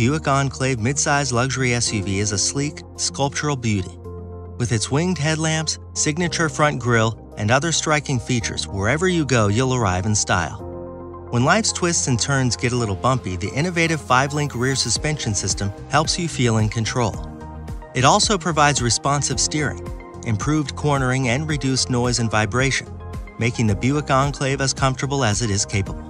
Buick Enclave midsize luxury SUV is a sleek, sculptural beauty. With its winged headlamps, signature front grille, and other striking features, wherever you go, you'll arrive in style. When life's twists and turns get a little bumpy, the innovative 5-link rear suspension system helps you feel in control. It also provides responsive steering, improved cornering, and reduced noise and vibration, making the Buick Enclave as comfortable as it is capable.